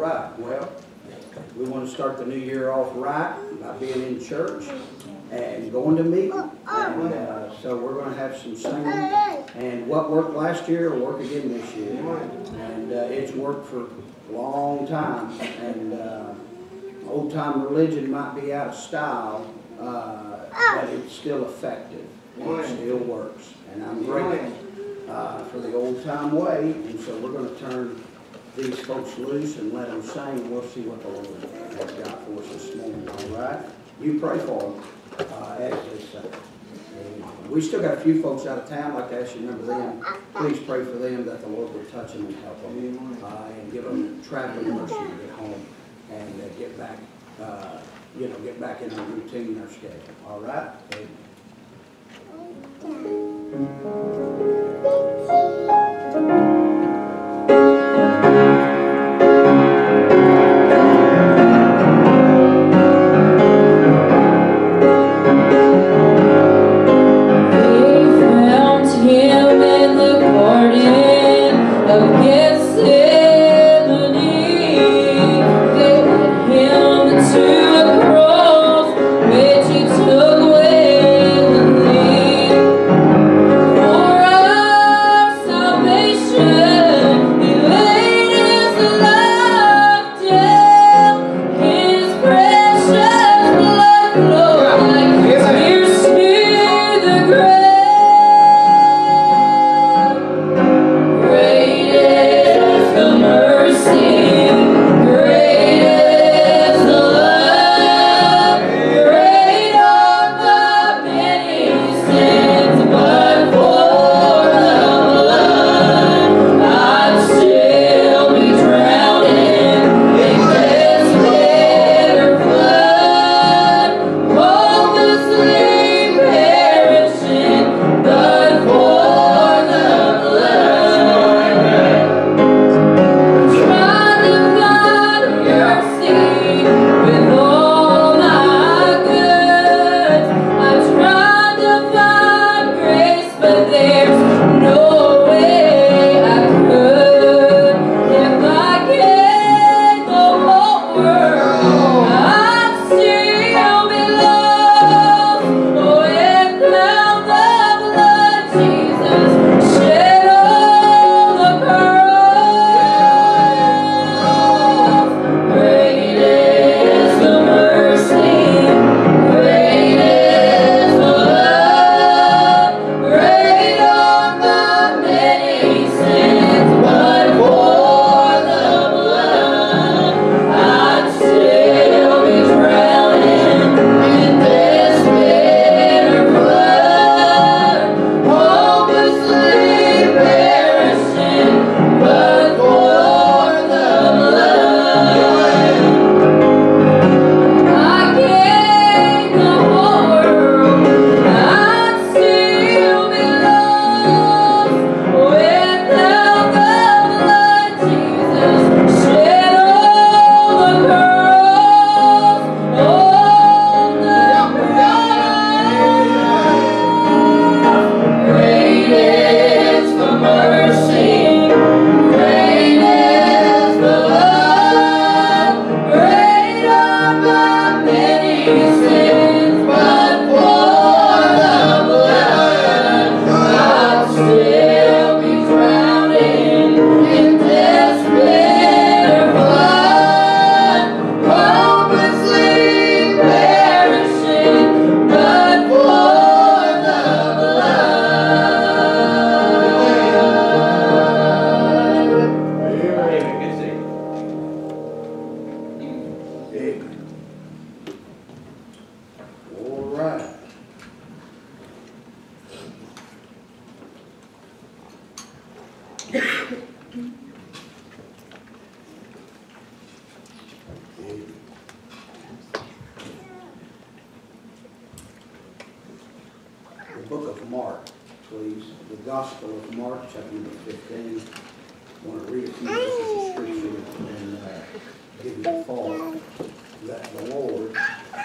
right, well, we want to start the new year off right by being in church and going to meeting. And, uh, so we're gonna have some singing. And what worked last year will work again this year. And, uh, it's worked for a long time. And, uh, old time religion might be out of style, uh, but it's still effective. It still works. And I'm grateful, uh, for the old time way. And so we're gonna turn these folks loose and let them sing, we'll see what the Lord has got for us this morning, all right? You pray for them, uh, as they sing. We still got a few folks out of town, I'd like to ask you to remember them. Please pray for them, that the Lord will touch them and help them, uh, and give them traveling mercy to get home and uh, get back, uh, you know, get back in their routine, their schedule, all right? Amen. Book of Mark, please. The Gospel of Mark, chapter number 15. I want to read a few verses of scripture and uh, give you a thought that the Lord uh,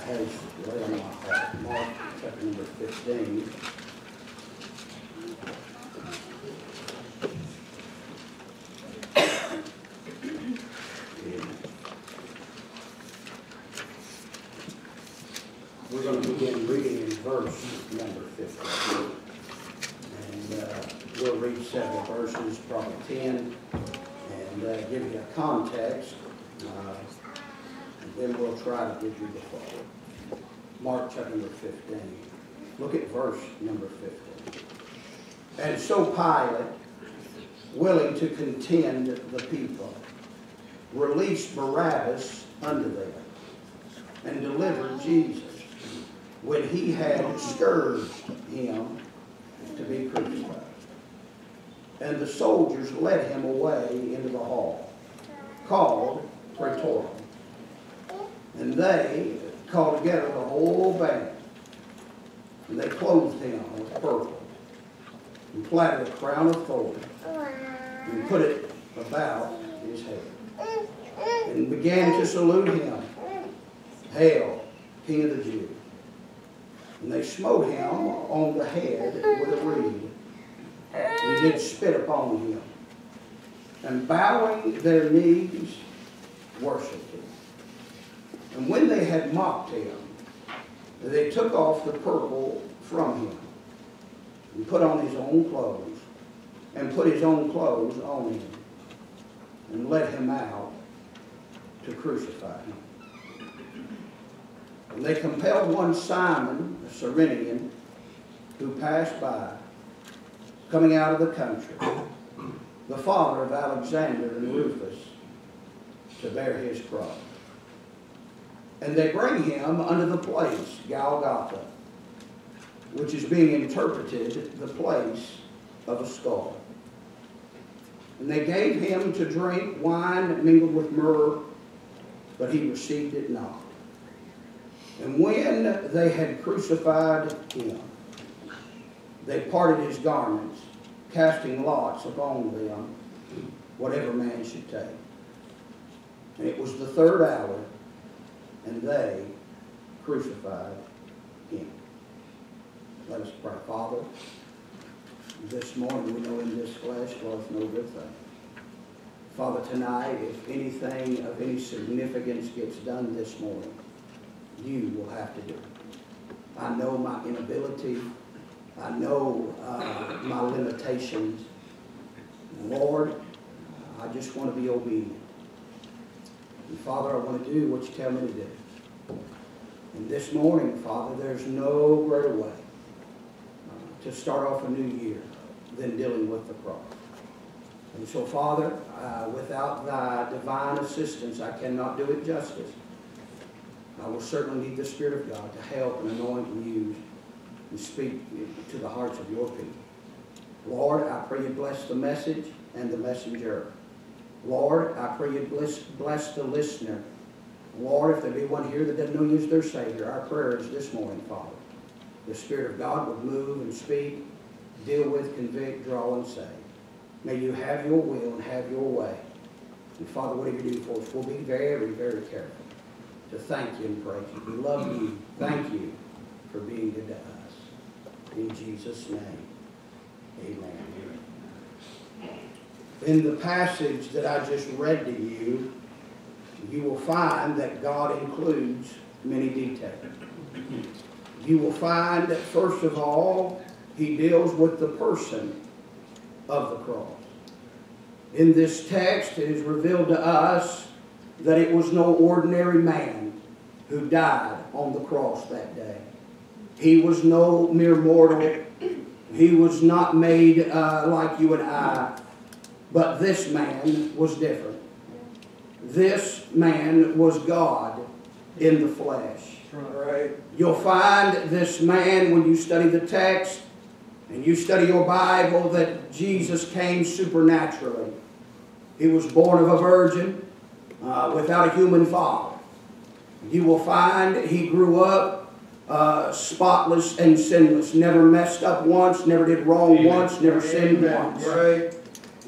has laid on my heart. Mark chapter number 15. we're going to begin reading in verse number 15. And uh, we'll read several verses, probably 10, and uh, give you a context. uh, And then we'll try to give you the full. Mark chapter number 15. Look at verse number 15. And so Pilate, willing to contend the people, released Barabbas unto them, and delivered Jesus, when he had scourged him to be crucified. And the soldiers led him away into the hall, called Praetorium. And they called together the whole band, and they clothed him with purple, and platted a crown of thorns, and put it about his head, and began to salute him, Hail, King of the Jews. And they smote him on the head with a reed, and did spit upon him, and bowing their knees, worshipped him. And when they had mocked him, they took off the purple from him, and put on his own clothes, and put his own clothes on him, and led him out to crucify him. And they compelled one Simon, a Cyrenian, who passed by, coming out of the country, the father of Alexander and Rufus, to bear his cross. And they bring him unto the place, Golgotha, which is being interpreted the place of a skull. And they gave him to drink wine mingled with myrrh, but he received it not. And when they had crucified him, they parted his garments, casting lots upon them, whatever man should take. And it was the third hour, and they crucified him. Let us pray. Father, this morning we know in this flesh was no good thing. Father, tonight, if anything of any significance gets done this morning, you will have to do it. I know my inability. I know uh, my limitations. Lord, I just want to be obedient. And Father, I want to do what you tell me to do. And this morning, Father, there's no greater way uh, to start off a new year than dealing with the cross. And so, Father, uh, without thy divine assistance, I cannot do it justice. I will certainly need the Spirit of God to help and anoint and use and speak to the hearts of your people. Lord, I pray you bless the message and the messenger. Lord, I pray you bless, bless the listener. Lord, if there be one here that doesn't know you as their Savior, our prayer is this morning, Father. The Spirit of God would move and speak, deal with, convict, draw, and save. May you have your will and have your way. And Father, whatever you do for us, we'll be very, very careful to thank you and praise you. We love you. Thank you for being good to us. In Jesus' name, amen. In the passage that I just read to you, you will find that God includes many details. You will find that, first of all, he deals with the person of the cross. In this text, it is revealed to us that it was no ordinary man who died on the cross that day. He was no mere mortal. He was not made uh, like you and I. But this man was different. This man was God in the flesh. Right. You'll find this man when you study the text and you study your Bible that Jesus came supernaturally. He was born of a virgin uh, without a human father. You will find he grew up uh, spotless and sinless, never messed up once, never did wrong once, never sinned once. Right.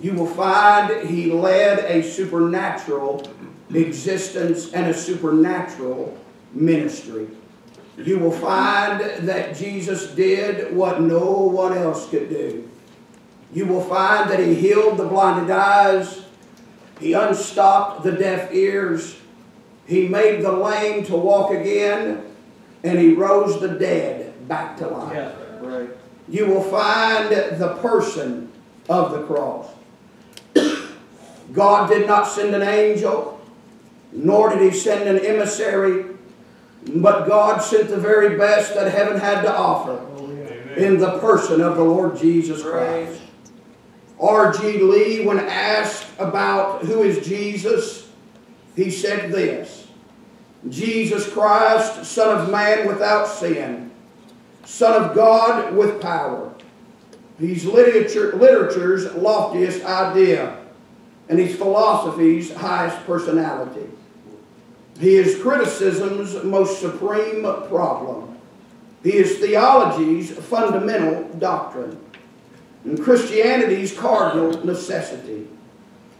You will find he led a supernatural existence and a supernatural ministry. You will find that Jesus did what no one else could do. You will find that he healed the blinded eyes. He unstopped the deaf ears. He made the lame to walk again. And he rose the dead back to life. Yeah, right. You will find the person of the cross. God did not send an angel, nor did he send an emissary, but God sent the very best that heaven had to offer in the person of the Lord Jesus Christ. R.G. Lee, when asked about who is Jesus, he said this Jesus Christ, Son of Man without sin, Son of God with power. He's literature, literature's loftiest idea, and he's philosophy's highest personality. He is criticism's most supreme problem. He is theology's fundamental doctrine and Christianity's cardinal necessity.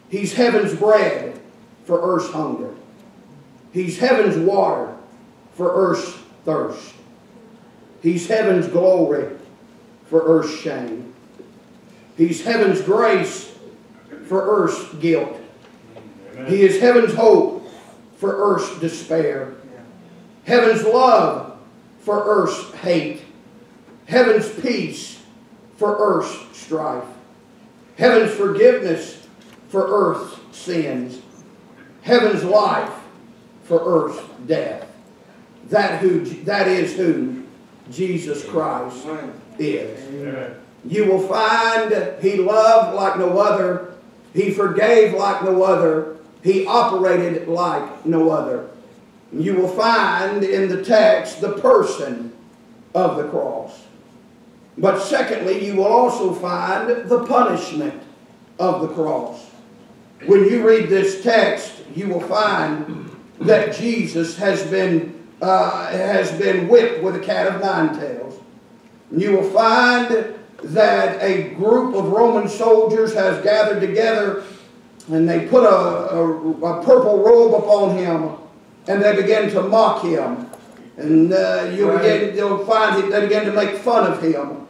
He's heaven's bread for earth's hunger. He's heaven's water for earth's thirst. He's heaven's glory for earth's shame. He's heaven's grace for earth's guilt. He is heaven's hope for earth's despair. Heaven's love for earth's hate. Heaven's peace for earth's strife. Heaven's forgiveness for earth's sins. Heaven's life for earth's death. That, who, that is who Jesus Christ is. You will find he loved like no other. He forgave like no other. He operated like no other. You will find in the text the person of the cross. But secondly, you will also find the punishment of the cross. When you read this text, you will find that Jesus has been, uh, has been whipped with a cat of nine tails. You will find that a group of Roman soldiers has gathered together and they put a, a, a purple robe upon him and they begin to mock him. And uh, you'll, Right. begin, you'll find they begin to make fun of him.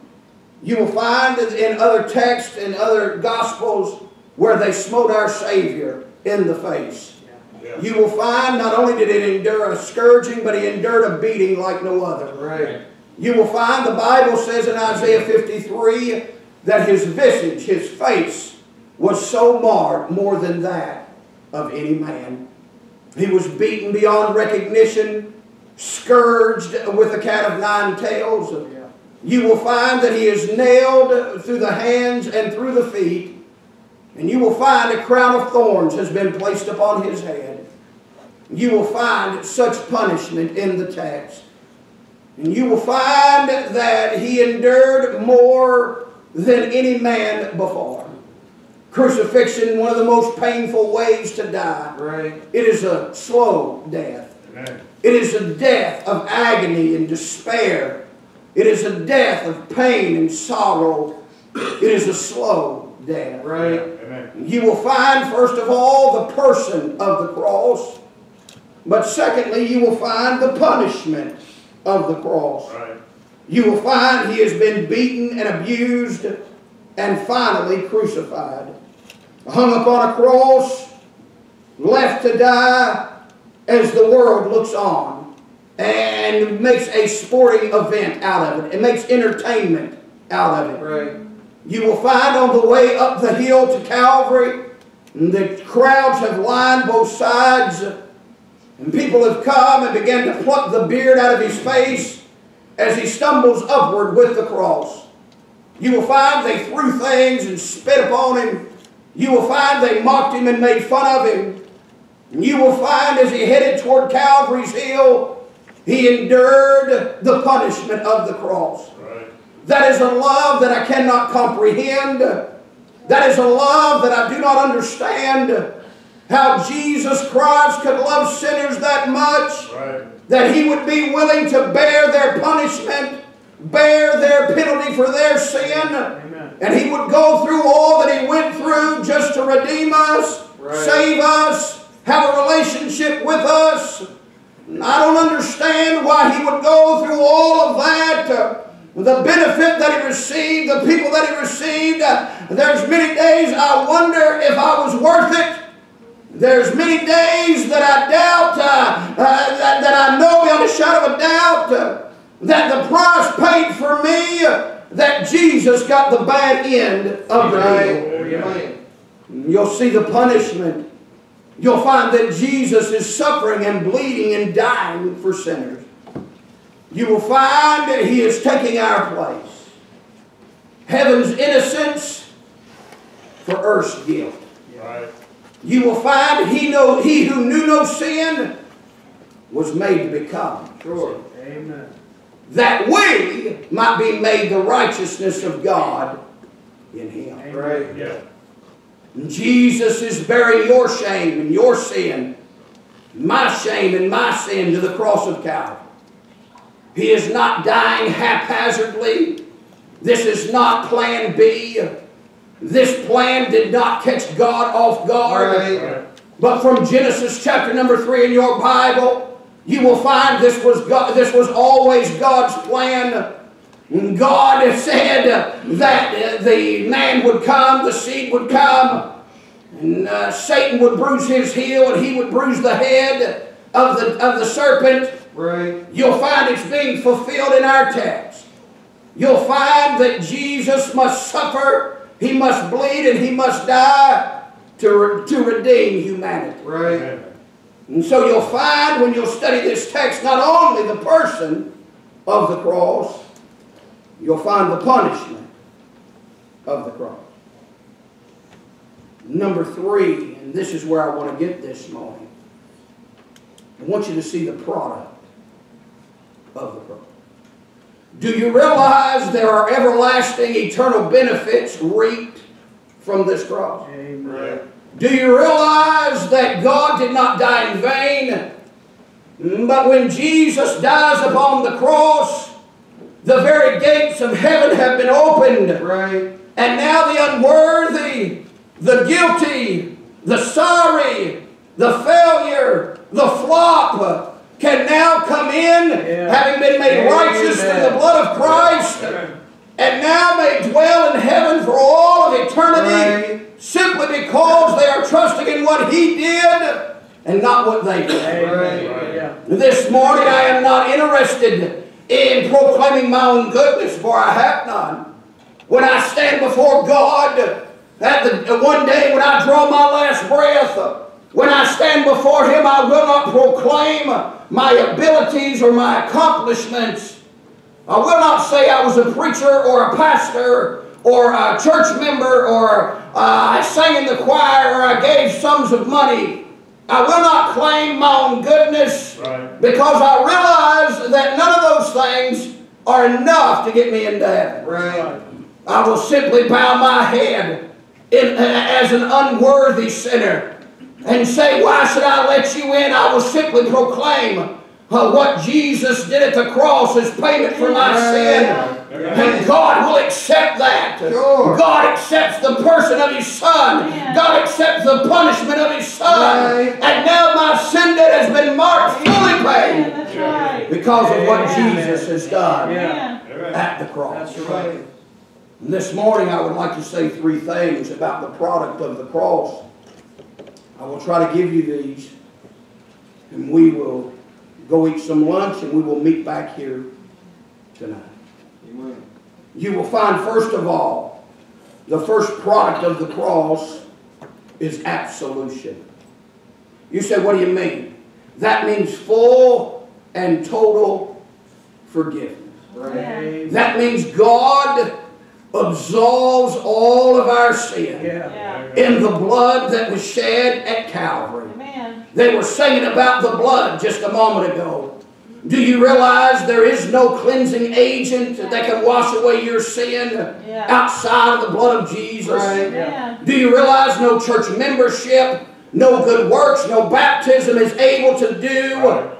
You will find in other texts and other gospels where they smote our Savior in the face. You will find not only did he endure a scourging, but he endured a beating like no other. Right. You will find the Bible says in Isaiah 53 that his visage, his face, was so marred more than that of any man. He was beaten beyond recognition, scourged with a cat of nine tails. Yeah. You will find that he is nailed through the hands and through the feet. And you will find a crown of thorns has been placed upon his head. You will find such punishment in the text. And you will find that he endured more than any man before. Crucifixion, one of the most painful ways to die. Right. It is a slow death. Amen. It is a death of agony and despair. It is a death of pain and sorrow. It is a slow death. Right. Amen. You will find, first of all, the person of the cross. But secondly, you will find the punishment of the cross. You will find he has been beaten and abused and finally crucified. Hung upon a cross, left to die as the world looks on and makes a sporting event out of it. It makes entertainment out of it. Right. You will find on the way up the hill to Calvary, the crowds have lined both sides, and people have come and began to pluck the beard out of his face as he stumbles upward with the cross. You will find they threw things and spit upon him. You will find they mocked him and made fun of him. And you will find as he headed toward Calvary's hill, he endured the punishment of the cross. That is a love that I cannot comprehend. That is a love that I do not understand. How Jesus Christ could love sinners that much that he would be willing to bear their punishment, bear their penalty for their sin, Amen. and he would go through all that he went through just to redeem us, Right. save us, have a relationship with us. And I don't understand why he would go through all of that. uh, the benefit that he received, the people that he received. Uh, there's many days I wonder if I was worth it. There's many days that I doubt uh, uh, that, that I know beyond a shadow of a doubt uh, that the price paid for me, uh, that Jesus got the bad end of the deal. Amen. You'll see the punishment. You'll find that Jesus is suffering and bleeding and dying for sinners. You will find that He is taking our place. Heaven's innocence for earth's guilt. Right. You will find he, know, he who knew no sin was made to become. Sure. Amen. That we might be made the righteousness of God in Him. Right. Yeah. And Jesus is bearing your shame and your sin, my shame and my sin to the cross of Calvary. He is not dying haphazardly. This is not plan B. This plan did not catch God off guard. Right. But from Genesis chapter number three in your Bible, you will find this was God, this was always God's plan. God said that the man would come, the seed would come, and uh, Satan would bruise his heel, and he would bruise the head of the of the serpent. Right. You'll find it's being fulfilled in our text. You'll find that Jesus must suffer, he must bleed, and he must die to, re- to redeem humanity. Right. Amen. And so you'll find when you'll study this text not only the person of the cross, you'll find the punishment of the cross. Number three, and this is where I want to get this morning. I want you to see the product of the cross. Do you realize there are everlasting eternal benefits reaped from this cross? Amen. Do you realize that God did not die in vain? But when Jesus dies upon the cross, the very gates of heaven have been opened. Right. And now the unworthy, the guilty, the sorry, the failure, the flop can now come in, Yeah. having been made righteous through the blood of Christ, Amen. and now may dwell in heaven for all of eternity Right. simply because they are trusting in what He did and not what they did. Amen. Right. This morning I am not interested in proclaiming my own goodness, for I have none. When I stand before God, at the one day when I draw my last breath, when I stand before Him, I will not proclaim my abilities or my accomplishments. I will not say I was a preacher or a pastor or a church member or uh, I sang in the choir or I gave sums of money. I will not claim my own goodness Right. because I realize that none of those things are enough to get me into heaven. Right. I will simply bow my head in, as an unworthy sinner and say, Why should I let you in? I will simply proclaim uh, what Jesus did at the cross as payment for my sin. And God will accept that. Sure. God accepts the person of His Son. Yeah. God accepts the punishment of His Son. Right. And now my sin debt has been marked fully paid That's right. because of what Amen. Jesus has done Yeah. At the cross. That's right. Right. This morning I would like to say three things about the product of the cross. I will try to give you these, and we will go eat some lunch, and we will meet back here tonight. Amen. You will find, first of all, the first product of the cross is absolution. You say, what do you mean? That means full and total forgiveness. Right. That means God absolves all of our sin Yeah. Yeah. in the blood that was shed at Calvary. Amen. They were singing about the blood just a moment ago. Do you realize there is no cleansing agent that can wash away your sin Yeah. outside of the blood of Jesus? Right. Amen. Do you realize no church membership, no good works, no baptism is able to do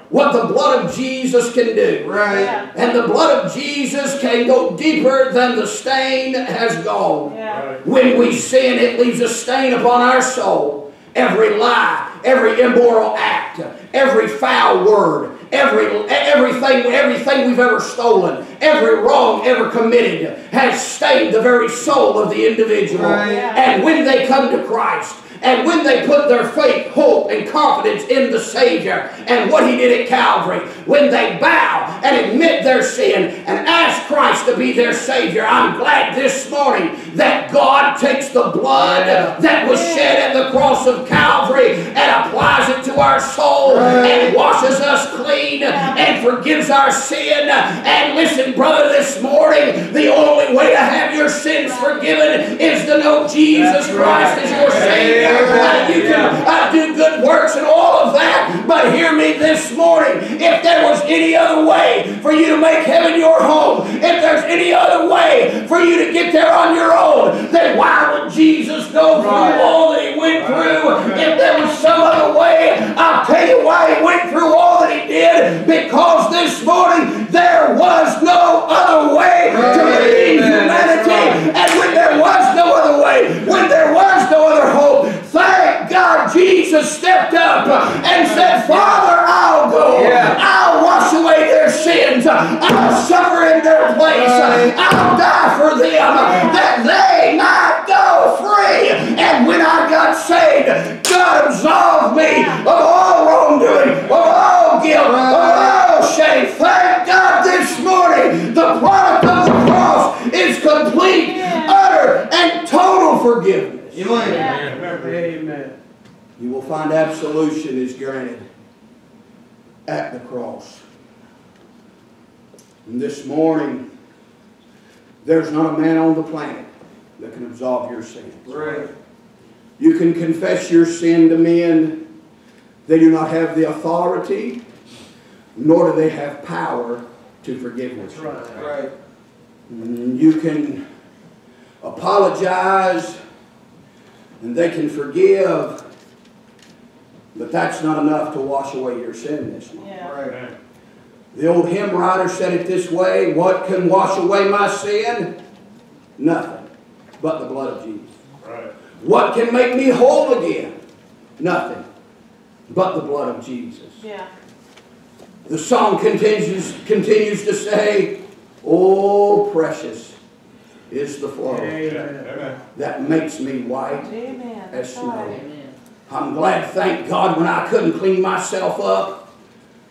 what the blood of Jesus can do? Right. Yeah. And the blood of Jesus can go deeper than the stain has gone. Yeah. Right. When we sin, it leaves a stain upon our soul. Every lie, every immoral act, every foul word, every everything, everything we've ever stolen, every wrong ever committed has stained the very soul of the individual. Right. Yeah. And when they come to Christ, And when they put their faith, hope, and confidence in the Savior and what He did at Calvary, when they bow and admit their sin and ask Christ to be their Savior, I'm glad this morning that God takes the blood that was shed at the cross of Calvary and applies it to our soul and washes us clean and forgives our sin. And listen, brother, this morning, the only way to have your sins forgiven is to know Jesus Christ as your Savior. Uh, you can uh, do good works and all of that, but hear me this morning. If there was any other way for you to make heaven your home, if there's any other way for you to get there on your own, then why would Jesus go through all that he went through? If there was some other way, I'll tell you why he went through all that he did. Because this morning there was no other way to redeem humanity. And when there was no other way, when there was no other hope, thank God Jesus stepped up and said, Father, I'll go. Yeah. I'll wash away their sins. I'll suffer in their place. I'll die for them that they might go free. And when I got saved, God absolved me of all wrongdoing, of all guilt, of all shame. Thank God this morning the product of the cross is complete, utter, and total forgiveness. Amen. Amen. You will find absolution is granted at the cross. And this morning, there's not a man on the planet that can absolve your sins. Right. You can confess your sin to men. They do not have the authority, nor do they have power to forgive sins. Right. Mm, You can apologize and they can forgive, but that's not enough to wash away your sin this morning. Yeah. Right. The old hymn writer said it this way What can wash away my sin? Nothing but the blood of Jesus. Right. What can make me whole again? Nothing but the blood of Jesus. Yeah. The song continues, continues to say, Oh, precious is the flow Amen. that makes me white Amen. as That's right. snow. I'm glad, thank God, when I couldn't clean myself up.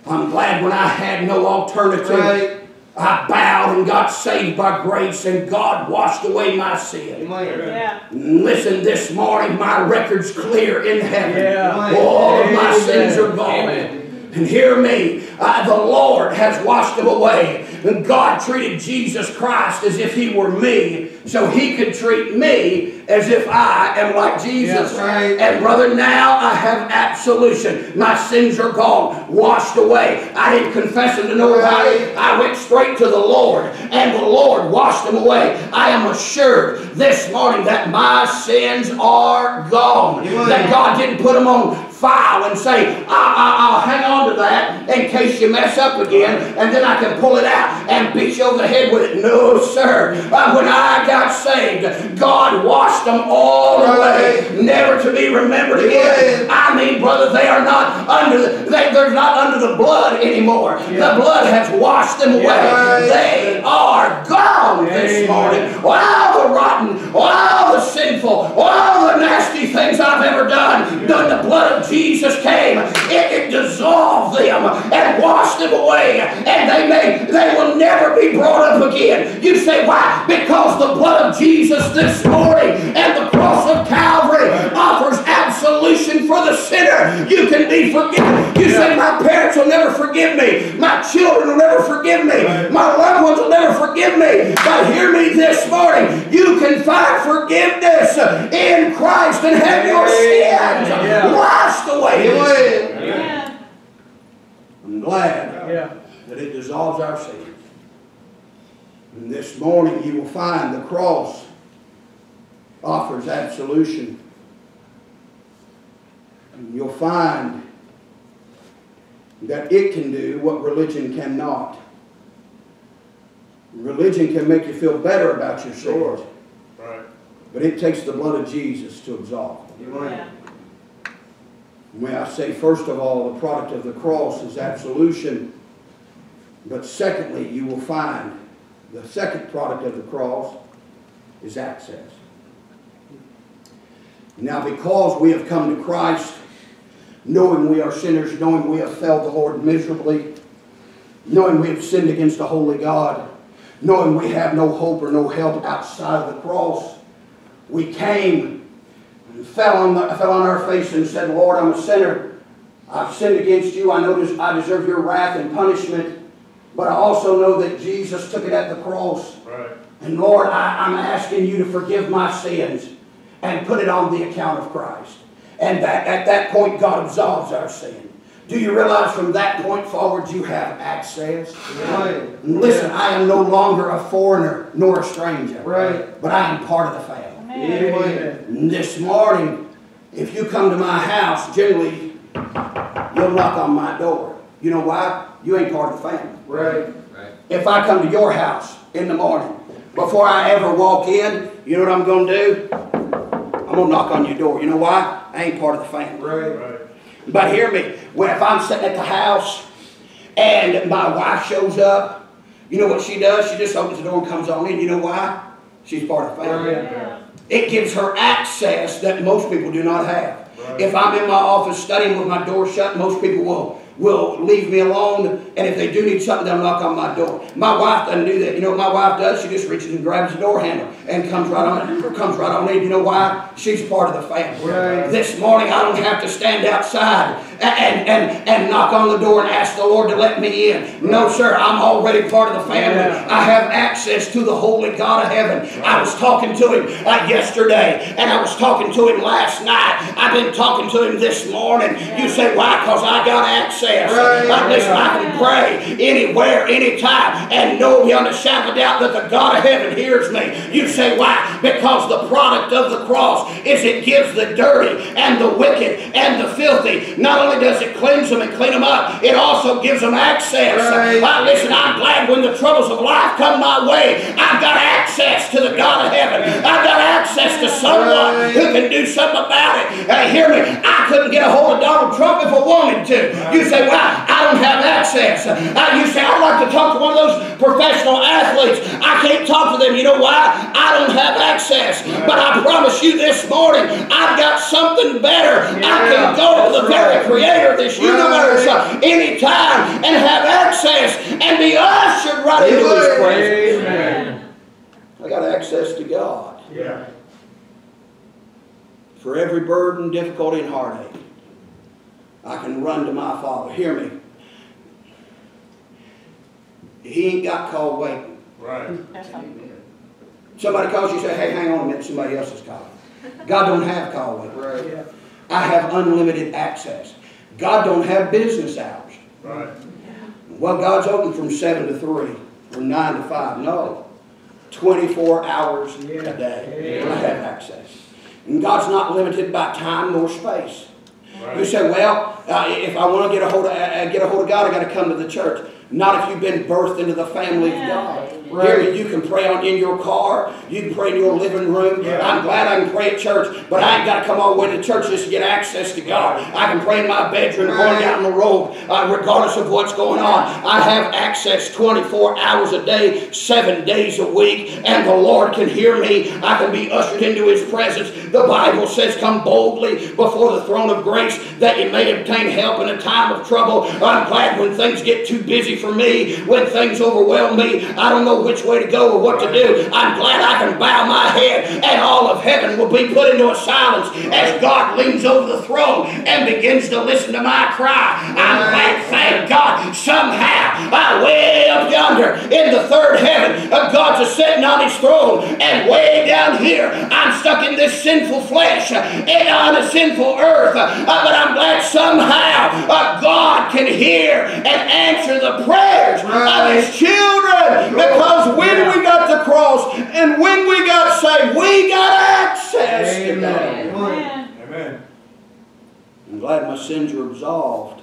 I'm glad when I had no alternative. Right. I bowed and got saved by grace, and God washed away my sin. Yeah. Listen, this morning my record's clear in heaven. Yeah. All of my sins are gone. Amen. And hear me, uh, the Lord has washed them away. And God treated Jesus Christ as if he were me, so he could treat me as if I am like Jesus. Right. And brother, now I have absolution. My sins are gone, washed away. I didn't confess them to nobody. Right. I went straight to the Lord, and the Lord washed them away. I am assured this morning that my sins are gone. Amen. That God didn't put them on file and say, I, I, I'll hang on to that in case you mess up again, and then I can pull it out and beat you over the head with it. No, sir. Uh, when I got saved, God washed them all away, never to be remembered again. I mean, brother, they are not under the, they, they're not under the blood anymore. The blood has washed them away. They are gone this morning. All the rotten, all the sinful, all the nasty things I've ever done, done the blood of Jesus came. It, it dissolved them and washed them away, and they may they will never be brought up again. You say why? Because the blood of Jesus this morning and the cross of Calvary offers absolution for the sinner. You can be forgiven. You say my parents will never forgive me. My children will never forgive me. My loved ones will never forgive me. But hear me this morning. You can find forgiveness in Christ and have your sins washed away. Amen. Amen. I'm glad Yeah. that it dissolves our sins. And this morning you will find the cross offers absolution. And you'll find that it can do what religion cannot. Religion can make you feel better about your sins, Right. but it takes the blood of Jesus to absolve. Amen. Yeah. When I say, first of all, the product of the cross is absolution, but secondly, you will find the second product of the cross is access. Now, because we have come to Christ, knowing we are sinners, knowing we have failed the Lord miserably, knowing we have sinned against the holy God, knowing we have no hope or no help outside of the cross, we came and fell on, the, fell on our face and said, Lord, I'm a sinner. I've sinned against you. I know I deserve your wrath and punishment. But I also know that Jesus took it at the cross. Right. And Lord, I, I'm asking you to forgive my sins and put it on the account of Christ. And that at that point, God absolves our sin. Do you realize from that point forward you have access? Right. Listen, I am no longer a foreigner nor a stranger. Right. But I am part of the family. Amen. And This morning, if you come to my house, generally, you'll knock on my door. You know why? You ain't part of the family. Right. Right. If I come to your house in the morning, before I ever walk in, you know what I'm going to do? I'm going to knock on your door. You know why? I ain't part of the family. Right. Right. But hear me, when if I'm sitting at the house and my wife shows up, you know what she does? She just opens the door and comes on in. You know why? She's part of the family. Right. It gives her access that most people do not have. Right. If I'm in my office studying with my door shut, most people will will leave me alone, and if they do need something, they'll knock on my door. My wife doesn't do that. You know what my wife does? She just reaches and grabs the door handle and comes right on comes right on in. You know why? She's part of the family. Right. This morning I don't have to stand outside and, and, and knock on the door and ask the Lord to let me in. No, sir, I'm already part of the family. I have access to the holy God of heaven. I was talking to him uh, yesterday, and I was talking to him last night. I've been talking to him this morning. You say, why? Because I got access. Right. Uh, listen, I can pray anywhere, anytime, and know beyond a shadow of a doubt that the God of heaven hears me. You say, why? Because the product of the cross is it gives the dirty and the wicked and the filthy. Not only does it cleanse them and clean them up, it also gives them access. Right. Uh, listen, I'm glad when the troubles of life come my way, I've got access to the God of heaven. I've got access to someone Right. who can do something about it. Uh, hear me, I couldn't get a hold of Donald Trump if I wanted to. You say, well, I don't have access. Uh, you say, I'd like to talk to one of those professional athletes. I can't talk to them. You know why? I don't have access. But I promise you this morning, I've got something better. I can go to the very. Creator of this universe uh, anytime and have access and be ushered right into his Amen. presence. Amen. I got access to God Yeah. for every burden, difficulty, and heartache. I can run to my Father. Hear me. He ain't got call waiting. Right. Somebody calls you, say, hey, hang on a minute, somebody else is calling. God don't have call waiting. Right. I have unlimited access. God don't have business hours. Right. Well, God's open from 7 to 3 or 9 to 5. No. 24 hours a day. I have access. And God's not limited by time nor space. You say, well, uh, if I want to get a hold of, uh, get a hold of God, I got to come to the church. Not if you've been birthed into the family of God. Me, you can pray on in your car, you can pray in your living room. Yeah. I'm glad I can pray at church, but I ain't got to come all the way to church just to get access to God. I can pray in my bedroom, going down the road, uh, regardless of what's going on. I have access 24 hours a day, seven days a week, and the Lord can hear me. I can be ushered into His presence. The Bible says, "Come boldly before the throne of grace, that you may obtain help in a time of trouble." I'm glad when things get too busy for me, when things overwhelm me, I don't know which way to go or what to do. I'm glad I can bow my head, and all of heaven will be put into a silence as God leans over the throne and begins to listen to my cry. I'm glad, thank God, somehow, I way up yonder in the third heaven, uh, God's a sitting on His throne, and way down here, I'm stuck in this sinful flesh and on a sinful earth. Uh, but I'm glad somehow uh, God can hear and answer the prayers of His children because when we got the cross and when we got saved, we got access to God. Amen. Amen. I'm glad my sins are absolved,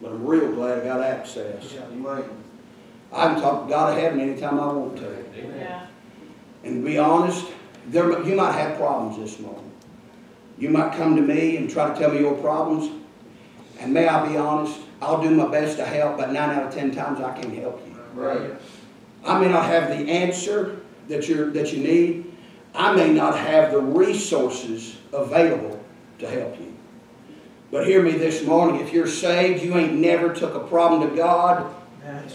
but I'm real glad I got access. Amen. I can talk to God of heaven anytime I want to. Yeah. And to be honest, there, you might have problems this morning. You might come to me and try to tell me your problems. And may I be honest, I'll do my best to help, but nine out of ten times I can't help you. Right. I may not have the answer that, you're, that you need, I may not have the resources available to help you. But hear me this morning, if you're saved, you ain't never took a problem to God,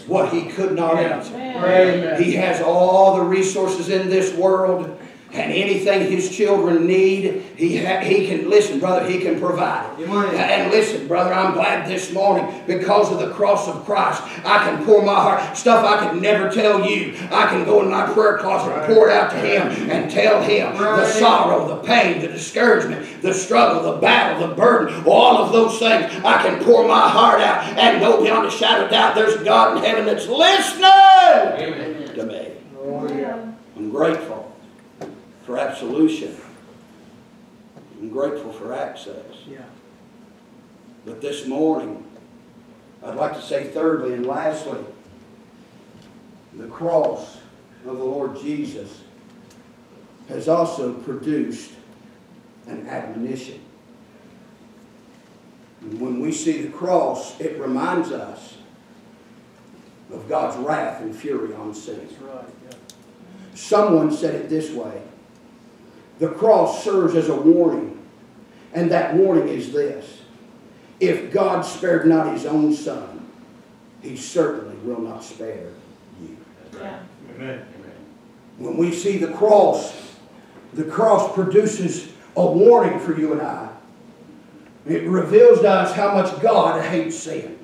what he could not answer. Amen. He has all the resources in this world, and anything his children need, he, he can, listen, brother, he can provide it. Amen. And listen, brother, I'm glad this morning because of the cross of Christ, I can pour my heart, stuff I could never tell you. I can go in my prayer closet and pour it out to him and tell him the sorrow, the pain, the discouragement, the struggle, the battle, the burden, all of those things. I can pour my heart out and know beyond a shadow of doubt there's a God in heaven that's listening to me. Oh, yeah. I'm grateful for absolution. I'm grateful for access. Yeah. But this morning, I'd like to say thirdly and lastly, the cross of the Lord Jesus has also produced an admonition. And when we see the cross, it reminds us of God's wrath and fury on sin. That's right. Yeah. Someone said it this way The cross serves as a warning, and that warning is this If God spared not his own son, he certainly will not spare you. Yeah. Amen. When we see the cross, the cross produces a warning for you and I. It reveals to us how much God hates sin.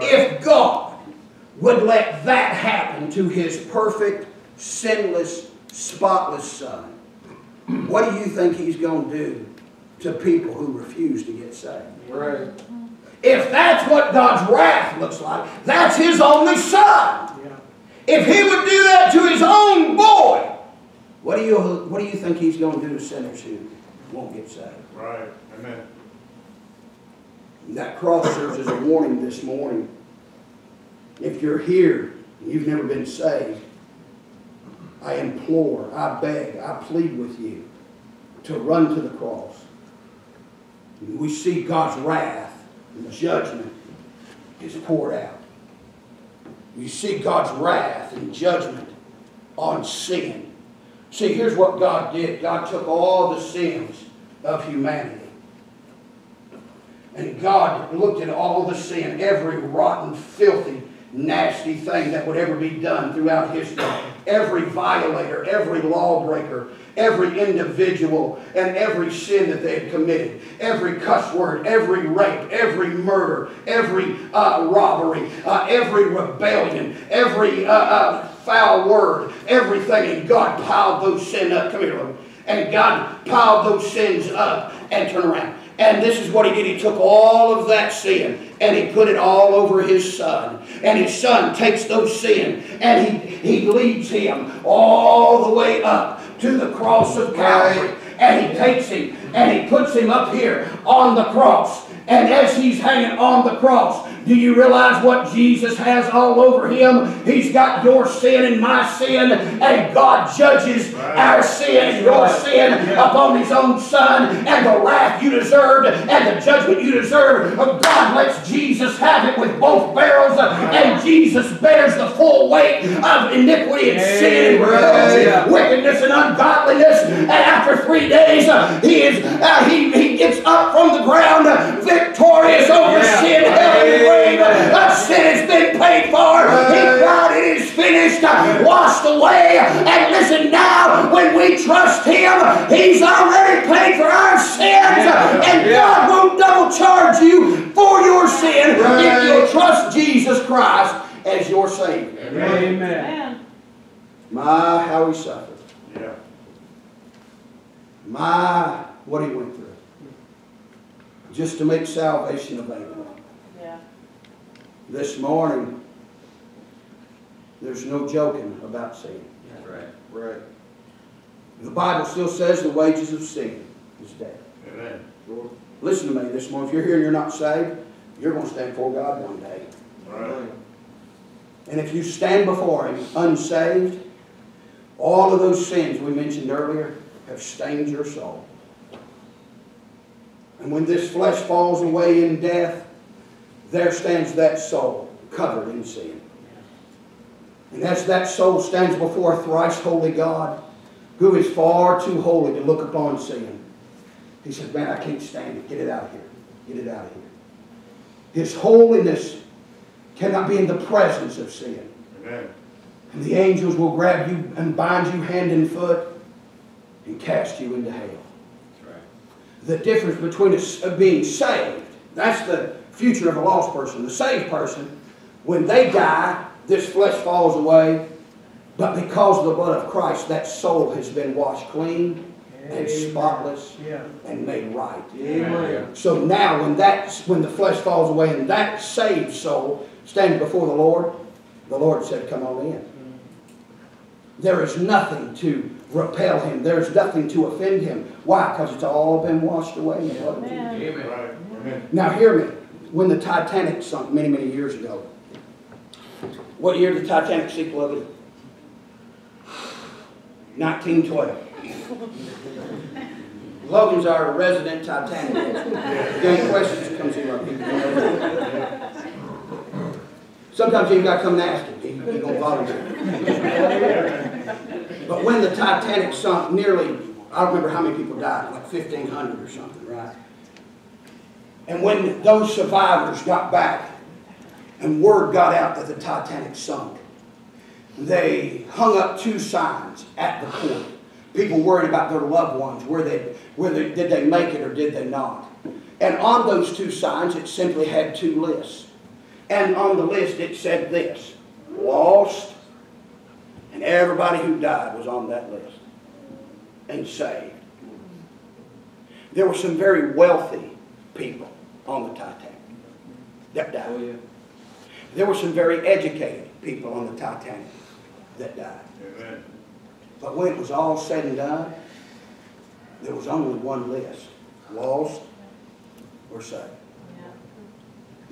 If God would let that happen to his perfect, sinless, spotless son, what do you think he's going to do to people who refuse to get saved? Right. If that's what God's wrath looks like, that's his only son. Yeah. If he would do that to his own boy, what do you, what do you think he's going to do to sinners who won't get saved? Right. Amen. That cross serves as a warning this morning. If you're here and you've never been saved, I implore, I beg, I plead with you to run to the cross. We see God's wrath and judgment is poured out. You see God's wrath and judgment on sin. See, here's what God did God took all the sins of humanity. And God looked at all the sin, every rotten, filthy, nasty thing that would ever be done throughout history. Every violator, every lawbreaker, every individual, and every sin that they had committed. Every cuss word, every rape, every murder, every uh, robbery, uh, every rebellion, every uh, uh, foul word, everything. And God piled those sins up. Come here, Lord. And God piled those sins up and turned around. And this is what he did. He took all of that sin and he put it all over his son. And his son takes those sin and he, he leads him all the way up to the cross of Calvary. And he takes him and he puts him up here on the cross. And as he's hanging on the cross, do you realize what Jesus has all over him? He's got your sin and my sin, and God judges our sin and your sin upon his own son, and the wrath you deserved and the judgment you deserve. God lets Jesus have it with both barrels, and Jesus bears the full weight of iniquity and sin and wickedness and ungodliness. And after three days, he is uh, he, he gets up from the ground victorious over Yeah. sin, hell, and the grave. Amen. Uh, sin has been paid for. He Right. cried, it is finished, washed away. And listen now, when we trust him, he's already paid for our sins. And Yeah. God won't double charge you for your sin if you'll trust Jesus Christ as your Savior. Amen. Man. My, how he suffered. Yeah. My, what he went through. Just to make salvation available. Yeah. This morning, there's no joking about sin. That's right. Right. The Bible still says the wages of sin is death. Amen. Listen to me this morning. If you're here and you're not saved, you're going to stand before God one day. Right. And if you stand before Him unsaved, all of those sins we mentioned earlier have stained your soul. And when this flesh falls away in death, there stands that soul covered in sin. And as that soul stands before a thrice holy God, who is far too holy to look upon sin. He said, Man, I can't stand it. Get it out of here. Get it out of here. His holiness cannot be in the presence of sin. Amen. And the angels will grab you and bind you hand and foot and cast you into hell. The difference between us of being saved, that's the future of a lost person. The saved person, when they die, this flesh falls away, but because of the blood of Christ, that soul has been washed clean and spotless Yeah. and made right. Amen. So now, when that when the flesh falls away and that saved soul stands before the Lord, the Lord said, "Come on in." There is nothing to repel him. There is nothing to offend him. Why? Because it's all been washed away in the blood of Jesus. Amen. Amen. Now, hear me. When the Titanic sunk many, many years ago, what year did the Titanic sink, beloved? 1912. Logan's our resident Titanic. If you got any questions, come see our people. Sometimes you got to come ask. He, gonna volunteer. But when the Titanic sunk, nearly, I don't remember how many people died, like 1,500 or something, right? And when those survivors got back and word got out that the Titanic sunk, they hung up two signs at the port. People worried about their loved ones, where they, whether did they make it or did they not. And on those two signs, it simply had two lists. And on the list, it said this, lost, and everybody who died was on that list, and saved. There were some very wealthy people on the Titanic that died. Oh, there were some very educated people on the Titanic that died. Amen. But when it was all said and done, there was only one list, lost or saved.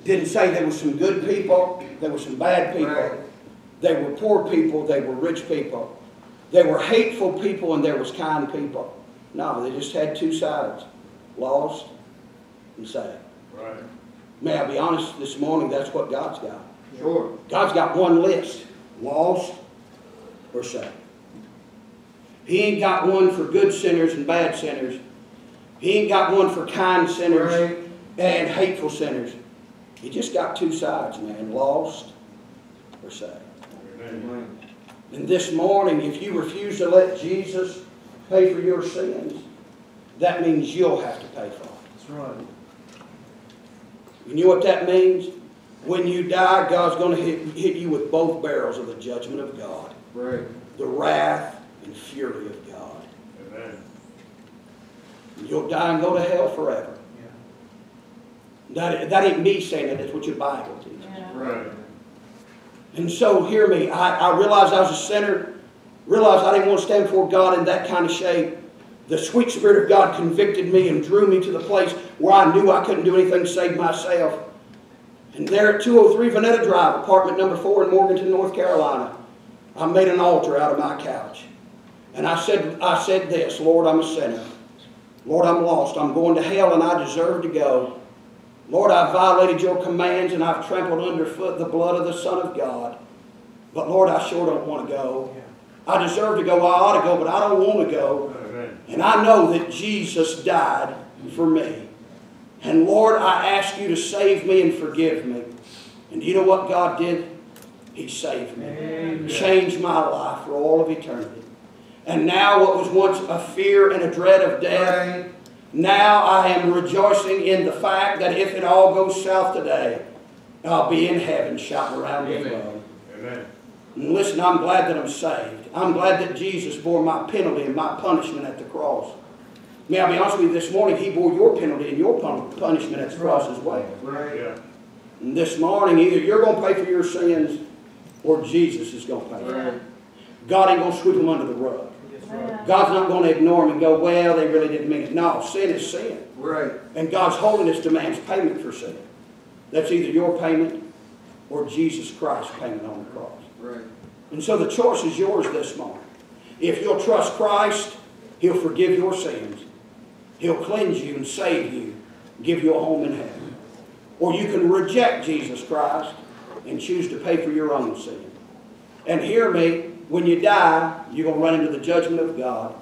Didn't say there were some good people, there were some bad people. Right. They were poor people, they were rich people. There were hateful people and there was kind people. No, they just had two sides, lost and saved. Right. May I be honest this morning, that's what God's got. Sure. God's got one list, lost or saved. He ain't got one for good sinners and bad sinners. He ain't got one for kind sinners Right. and hateful sinners. He just got two sides, man, lost or saved. Amen. Amen. And this morning, if you refuse to let Jesus pay for your sins, that means you'll have to pay for it. That's right. You know what that means? When you die, God's going to hit, hit you with both barrels of the judgment of God, Right. the wrath and fury of God. Amen. You'll die and go to hell forever. That, that ain't me saying that, that's what your Bible teaches. Right. And so, hear me, I, I realized I was a sinner, realized I didn't want to stand before God in that kind of shape. The sweet Spirit of God convicted me and drew me to the place where I knew I couldn't do anything to save myself. And there at 203 Vanetta Drive, apartment number four in Morganton, North Carolina, I made an altar out of my couch. And I said, I said this, Lord, I'm a sinner. Lord, I'm lost. I'm going to hell and I deserve to go. Lord, I've violated your commands and I've trampled underfoot the blood of the Son of God. But Lord, I sure don't want to go. I deserve to go. I ought to go, but I don't want to go. Amen. And I know that Jesus died for me. And Lord, I ask you to save me and forgive me. And do you know what God did? He saved me. Amen. Changed my life for all of eternity. And now what was once a fear and a dread of death. Now I am rejoicing in the fact that if it all goes south today, I'll be in heaven shouting around with Amen. love. Amen. And listen, I'm glad that I'm saved. I'm glad that Jesus bore my penalty and my punishment at the cross. May I be honest with you this morning, He bore your penalty and your punishment at the cross as well. Right. Yeah. And this morning, either you're going to pay for your sins or Jesus is going to pay for them. Right. God ain't going to sweep them under the rug. God's not going to ignore them and go, well, they really didn't mean it. No, sin is sin. Right. And God's holiness demands payment for sin. That's either your payment or Jesus Christ's payment on the cross. Right. And so the choice is yours this morning. If you'll trust Christ, He'll forgive your sins. He'll cleanse you and save you, give you a home in heaven. Or you can reject Jesus Christ and choose to pay for your own sin. And hear me, when you die, you're going to run into the judgment of God.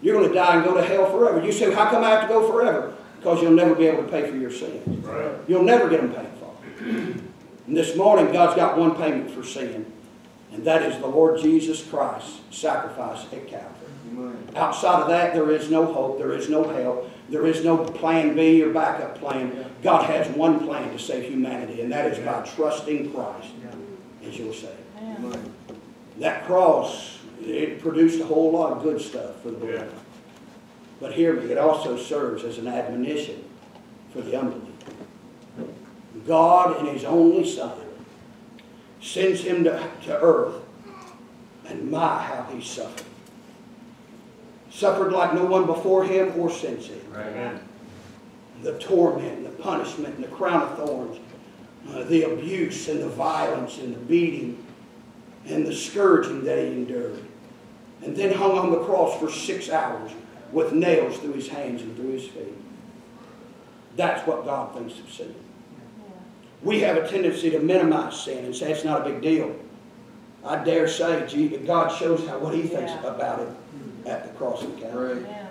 You're going to die and go to hell forever. You say, how come I have to go forever? Because you'll never be able to pay for your sins. Right. You'll never get them paid for. And this morning, God's got one payment for sin, and that is the Lord Jesus Christ's sacrifice at Calvary. Amen. Outside of that, there is no hope, there is no help, there is no plan B or backup plan. God has one plan to save humanity, and that is by trusting Christ as your Savior. That cross, it produced a whole lot of good stuff for the Yeah. But hear me, it also serves as an admonition for the unbeliever. God in His only Son sends Him to, to earth, and my, how He suffered. Suffered like no one before Him or since Him Amen. the torment, the punishment, and the crown of thorns, uh, the abuse and the violence and the beating and the scourging that he endured. And then hung on the cross for six hours with nails through his hands and through his feet. That's what God thinks of sin. We have a tendency to minimize sin and say it's not a big deal. I dare say God shows how what he thinks Yeah. about it at the cross of Calvary. Right. Yeah.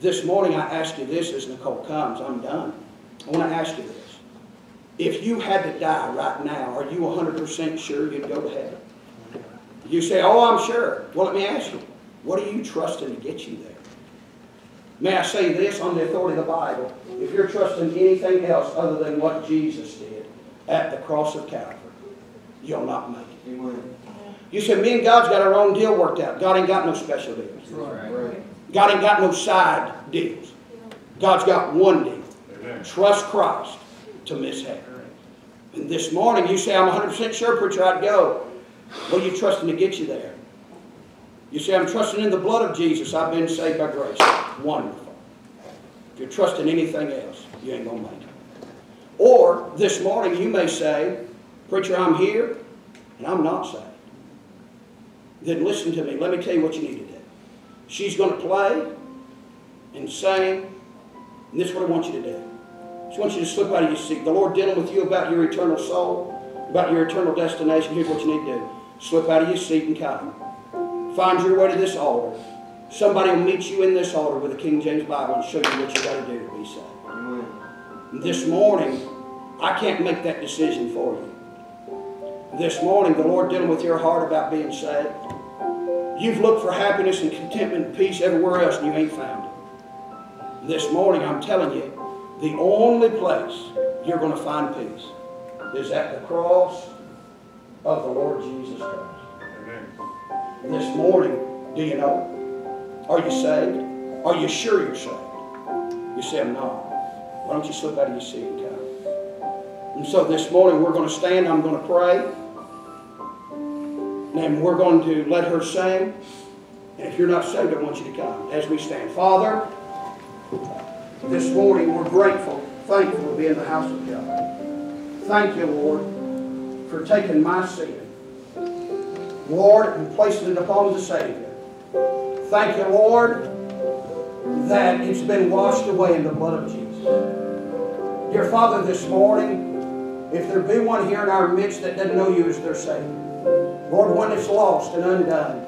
This morning I ask you this as Nicole comes, I'm done. I want to ask you this. If you had to die right now, are you 100% sure you'd go to heaven? You say, oh, I'm sure. Well, let me ask you, what are you trusting to get you there? May I say this on the authority of the Bible? If you're trusting anything else other than what Jesus did at the cross of Calvary, you'll not make it. Amen. You say, me and God's got our own deal worked out. God ain't got no special deals. Right. God ain't got no side deals. God's got one deal. Amen. Trust Christ to miss heaven. And this morning you say, I'm 100% sure, preacher, I'd go. What are you trusting to get you there? You say, I'm trusting in the blood of Jesus. I've been saved by grace. Wonderful. If you're trusting anything else, you ain't going to make it. Or this morning you may say, Preacher, I'm here and I'm not saved. Then listen to me. Let me tell you what you need to do. She's going to play and sing, and this is what I want you to do. I just want you to slip out of your seat. The Lord dealing with you about your eternal soul, about your eternal destination. Here's what you need to do. Slip out of your seat and come. Find your way to this altar. Somebody will meet you in this altar with a King James Bible and show you what you got to do to be saved. Amen. This morning, I can't make that decision for you. This morning, the Lord dealing with your heart about being saved. You've looked for happiness and contentment and peace everywhere else and you ain't found it. This morning, I'm telling you, the only place you're going to find peace is at the cross of the Lord Jesus Christ. Amen. This morning, do you know? Are you saved? Are you sure you're saved? You say, I'm not. Why don't you slip out of your seat and come? And so this morning, we're going to stand. I'm going to pray. And we're going to let her sing. And if you're not saved, I want you to come as we stand. Father, this morning we're grateful, thankful to be in the house of God. Thank you, Lord, for taking my sin. Lord, and placing it upon the Savior. Thank you, Lord, that it's been washed away in the blood of Jesus. Dear Father, this morning, if there be one here in our midst that doesn't know you as their Savior, Lord, one that's lost and undone,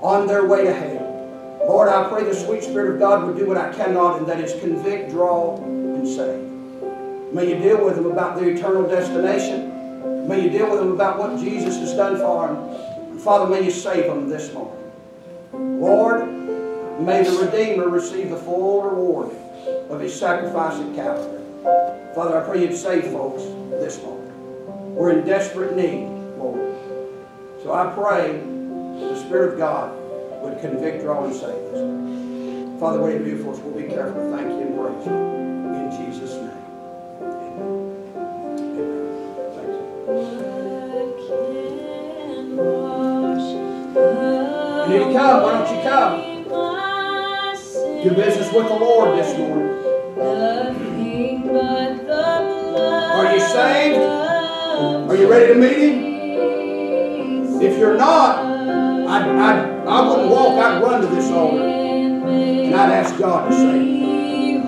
on their way to hell, Lord, I pray the sweet Spirit of God would do what I cannot, and that is convict, draw, and save. May you deal with them about their eternal destination. May you deal with them about what Jesus has done for them. Father, may you save them this morning. Lord, may the Redeemer receive the full reward of his sacrifice at Calvary. Father, I pray you'd save folks this morning. We're in desperate need, Lord. So I pray the Spirit of God would convict, draw, and save us. Father, what you do for us, we'll be careful thank you and praise you. Come. Why don't you come? Do business with the Lord this morning. Are you saved? Are you ready to meet Him? If you're not, I'd, I'd, I wouldn't walk, I'd run to this altar and I'd ask God to save me.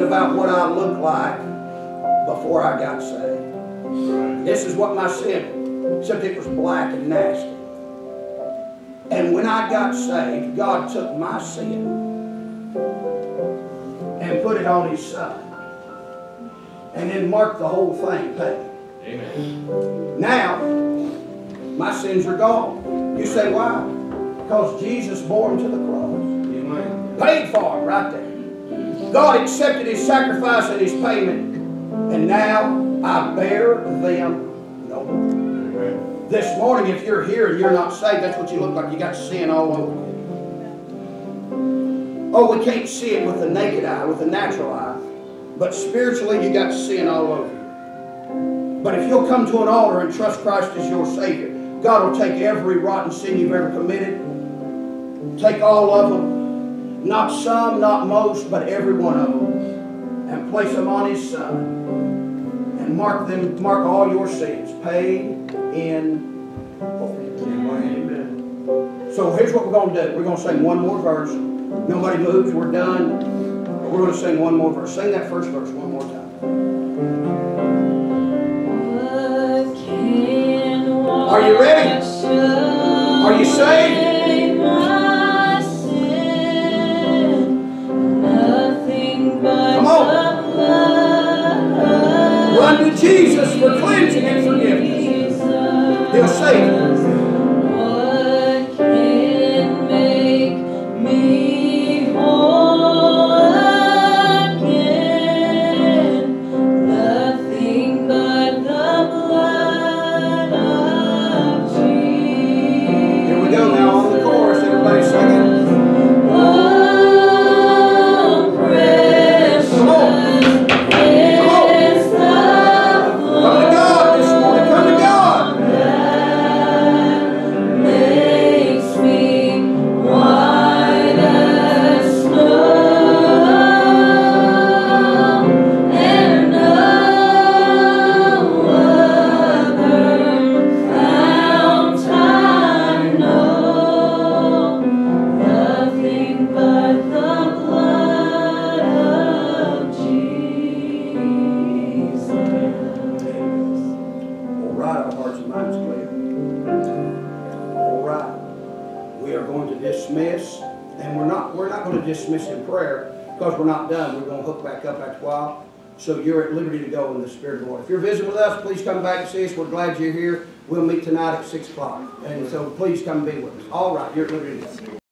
Thinking about what I looked like before I got saved. This is what my sin, except it was black and nasty. And when I got saved, God took my sin and put it on His Son. And then marked the whole thing paid. Amen. Now, my sins are gone. You say why? Because Jesus bore them to the cross. Amen. Paid for it right there. God accepted His sacrifice and His payment. And now I bear them no more. This morning, if you're here and you're not saved, that's what you look like. You got sin all over you. Oh, we can't see it with the naked eye, with the natural eye. But spiritually, you got sin all over you. But if you'll come to an altar and trust Christ as your Savior, God will take every rotten sin you've ever committed, take all of them, not some, not most, but every one of them, and place them on His Son, and mark them, mark all your sins, paid in full. Amen. So here's what we're going to do. We're going to sing one more verse. Nobody moves. We're done. We're going to sing one more verse. Sing that first verse one more time. What can Are you ready? Are you saved? Please come be with us. All right, you're at.